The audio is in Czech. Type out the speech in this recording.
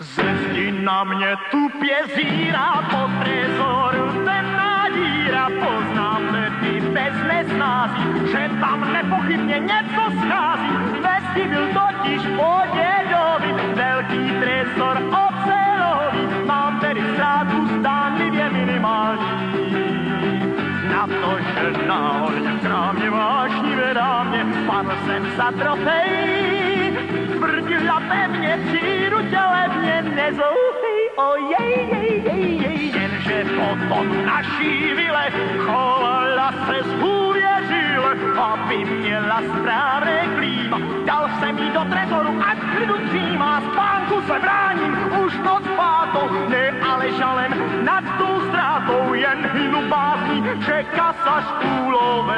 Zezdi na mě tupě zírá po trezoru temná díra, poznám ty bez nesnází, že tam nepochybně něco schází. Vesti byl totiž po dědovi, velký trezor ocelový, mám tedy ztrátu zdánlivě minimální. Na to, že náhodně v krámě vášnivé dámě, padl jsem za trofej, tvrdila pevně, tělevně, nezoufej, ojej, jej, jej, jej, jenže potom naší vile chovala se zhůvěřile, aby měla správné klíma. Dal jsem jí do trezoru, ať klidu třímá, spánku se bráním, už noc pátou, ne ale žalem nad tou ztrátou, jen hynu že kasař úlovek hrá.